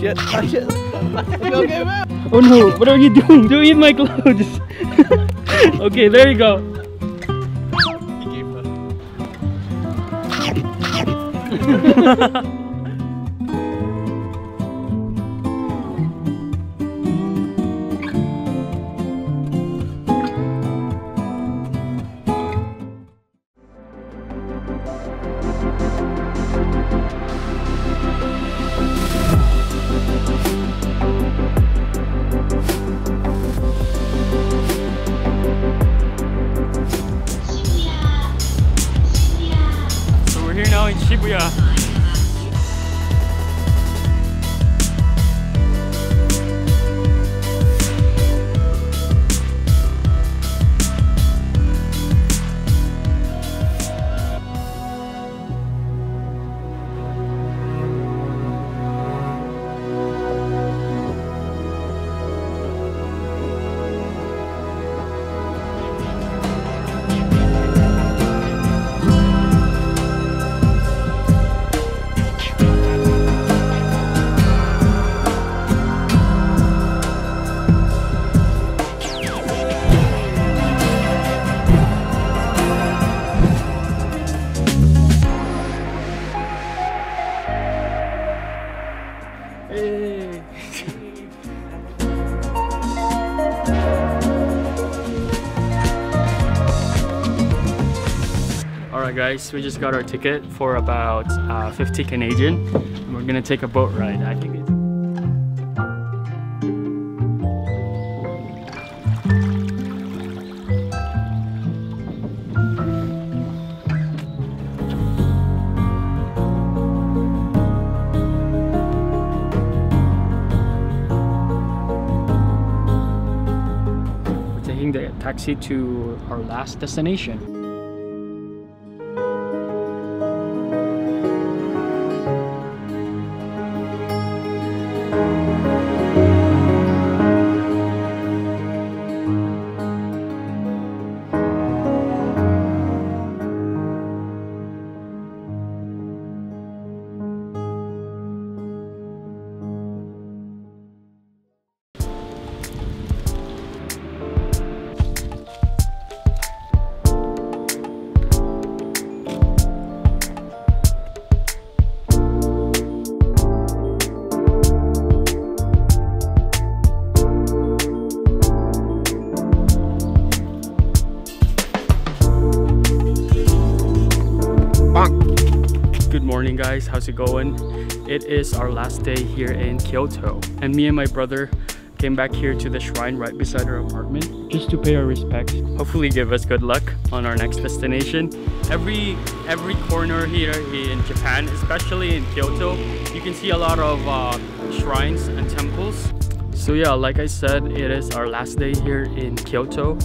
shit. Oh shit. Oh no, what are you doing? Don't eat my clothes. okay, there you go. He gave her. Guys, we just got our ticket for about uh, 50 Canadian. And we're gonna take a boat ride. I think it's We're taking the taxi to our last destination. Good morning guys, how's it going? It is our last day here in Kyoto and me and my brother came back here to the shrine right beside our apartment just to pay our respects. Hopefully give us good luck on our next destination. Every every corner here in Japan, especially in Kyoto, you can see a lot of uh, shrines and temples. So yeah, like I said, it is our last day here in Kyoto.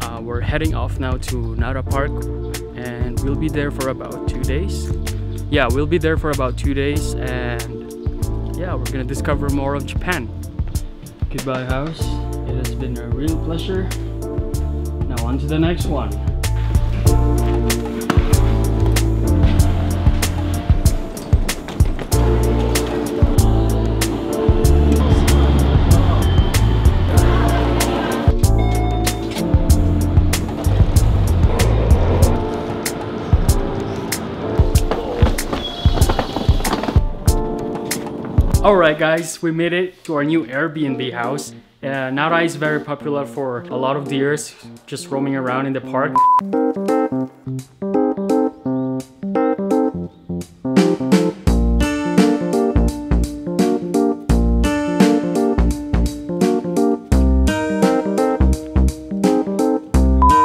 Uh, we're heading off now to Nara Park and we'll be there for about two days. Yeah, we'll be there for about two days and yeah, we're gonna discover more of Japan. Goodbye house, it has been a real pleasure. Now on to the next one. Alright guys, we made it to our new Airbnb house. Uh, Nara is very popular for a lot of deers just roaming around in the park.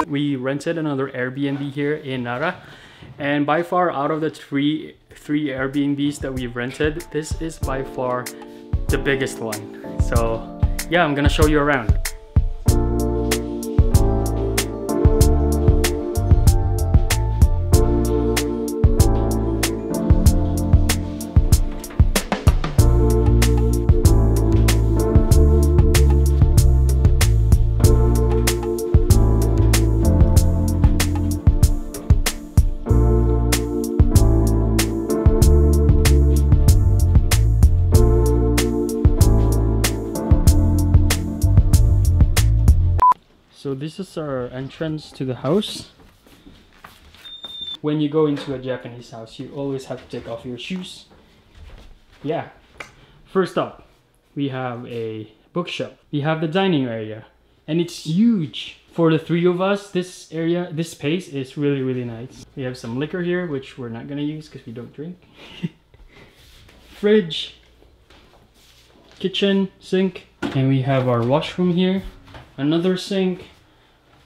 We rented another Airbnb here in Nara and by far out of the three three Airbnbs that we've rented, this is by far the biggest one. So yeah, I'm gonna show you around. This is our entrance to the house. When you go into a Japanese house, you always have to take off your shoes. Yeah. First up, we have a bookshelf. We have the dining area, and it's huge. For the three of us, this area, this space is really, really nice. We have some liquor here, which we're not gonna use because we don't drink. Fridge, kitchen, sink, and we have our washroom here. Another sink,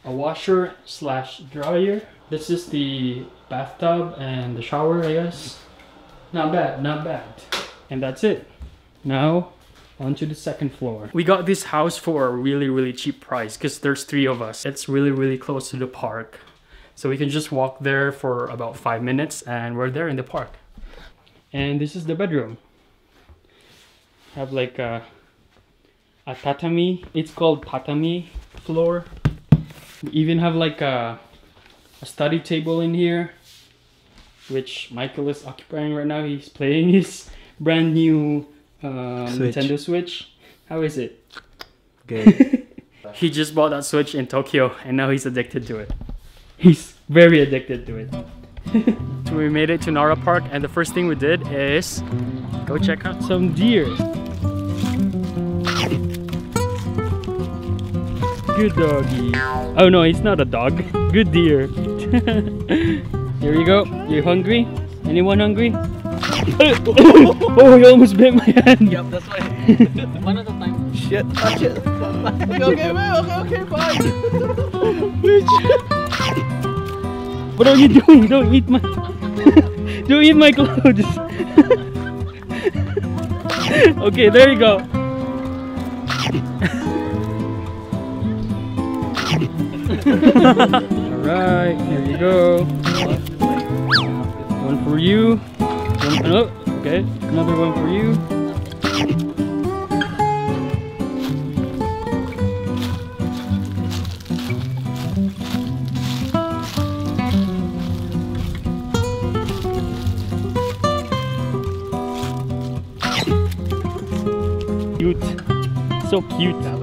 a washer slash dryer. This is the bathtub and the shower, I guess. Not bad, not bad. And that's it. Now, onto the second floor. We got this house for a really, really cheap price because there's three of us. It's really, really close to the park. So we can just walk there for about five minutes and we're there in the park. And this is the bedroom. Have like a, a tatami. It's called tatami floor. We even have like a, a study table in here, which Michael is occupying right now. He's playing his brand new um, Switch. Nintendo Switch. How is it? Good. He just bought that Switch in Tokyo and now he's addicted to it. He's very addicted to it. so we made it to Nara Park and the first thing we did is go check out some deer. Good doggy. Oh no, it's not a dog. Good deer. Here you go. You hungry? Anyone hungry? oh, you almost bit my hand. yep, that's why. One at a time. Shit. Oh, shit. okay, okay. Okay, okay, fine. Bitch. What are you doing? Don't eat my Don't eat my clothes. okay, there you go. Alright, here you go. One for you. One, oh, okay, another one for you. Cute. So cute.